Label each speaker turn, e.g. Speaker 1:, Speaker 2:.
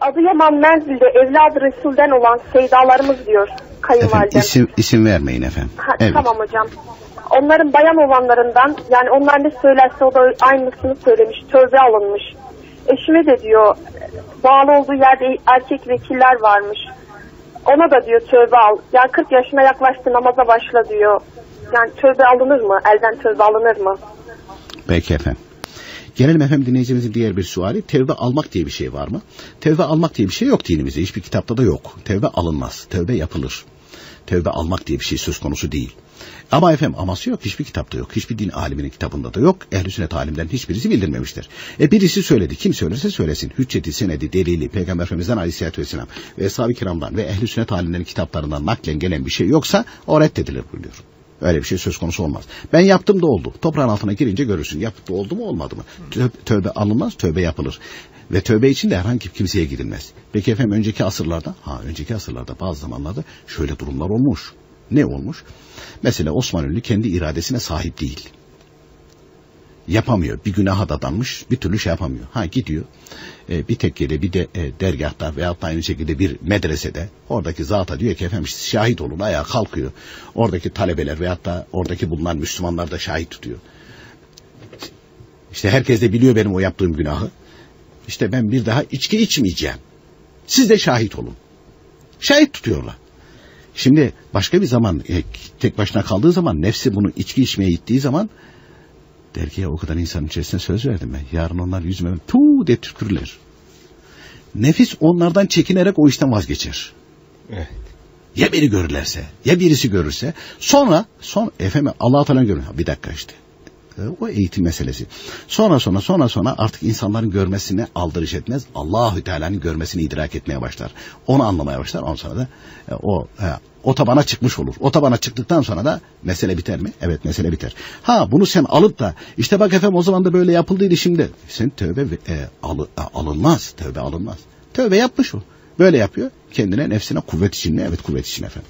Speaker 1: Adıyaman Menzil'de evladı Resul'den olan Seydalarımız diyor kayınvalidem.
Speaker 2: Efendim isim, isim vermeyin efendim.
Speaker 1: Ha,
Speaker 2: Evet.
Speaker 1: Tamam hocam. Onların bayan olanlarından yani onlar ne söylerse o da aynısını söylemiş. Tövbe alınmış. Eşime de diyor bağlı olduğu yerde erkek vekiller varmış. Ona da diyor tövbe al. Yani 40 yaşına yaklaştı namaza başla diyor. Yani tövbe alınır mı? Elden tövbe alınır mı?
Speaker 2: Peki efendim. Gelelim efendim dinleyicimizin diğer bir suali. Tevbe almak diye bir şey var mı? Tevbe almak diye bir şey yok dinimizde. Hiçbir kitapta da yok. Tevbe alınmaz. Tevbe yapılır. Tevbe almak diye bir şey söz konusu değil. Ama efendim aması yok. Hiçbir kitapta yok. Hiçbir din aliminin kitabında da yok. Ehl-i sünnet alimlerin hiçbirisi bildirmemiştir. E birisi söyledi. Kim söylerse söylesin. Hücceti, senedi, delili, Peygamber Efendimiz'den aleyhissalatü vesselam ve Eshab-ı kiramdan ve ehl-i sünnet alimlerin kitaplarından naklen gelen bir şey yoksa o reddedilir buyuruyor. Öyle bir şey söz konusu olmaz. Ben yaptım da oldu. Toprağın altına girince görürsün. Yaptı oldu mu olmadı mı? Tövbe, tövbe alınmaz, tövbe yapılır. Ve tövbe için de herhangi kimseye gidilmez. Peki efendim önceki asırlarda, ha önceki asırlarda bazı zamanlarda şöyle durumlar olmuş. Ne olmuş? Mesela Osman Ünlü kendi iradesine sahip değil. Yapamıyor. Bir günaha dadanmış, bir türlü şey yapamıyor. Ha gidiyor. E, bir tekkede bir de e, dergahta veyahut da aynı şekilde bir medresede oradaki zata diyor ki efendim şahit olun ayağa kalkıyor. Oradaki talebeler veyahut da oradaki bulunan Müslümanlar da şahit tutuyor. İşte herkes de biliyor benim o yaptığım günahı. İşte ben bir daha içki içmeyeceğim. Siz de şahit olun. Şahit tutuyorlar. Şimdi başka bir zaman e, tek başına kaldığı zaman nefsi bunu içki içmeye gittiği zaman der ki ya o kadar insanın içerisine söz verdim ben. Yarın onlar yüzüme tu de tükürürler. Nefis onlardan çekinerek o işten vazgeçer.
Speaker 3: Evet.
Speaker 2: Ya biri görürlerse, ya birisi görürse, sonra, son efendim Allah Teala görür. Bir dakika işte. E, O eğitim meselesi. Sonra sonra sonra sonra artık insanların görmesine aldırış etmez. Allahü Teala'nın görmesini idrak etmeye başlar. Onu anlamaya başlar. Ondan sonra da e, o o tabana çıkmış olur. O tabana çıktıktan sonra da mesele biter mi? Evet mesele biter. Ha bunu sen alıp da işte bak efendim o zaman da böyle yapıldıydı şimdi. Sen tövbe e, alı, e, alınmaz. Tövbe alınmaz. Tövbe yapmış o. Böyle yapıyor. Kendine nefsine kuvvet için mi? Evet kuvvet için efendim.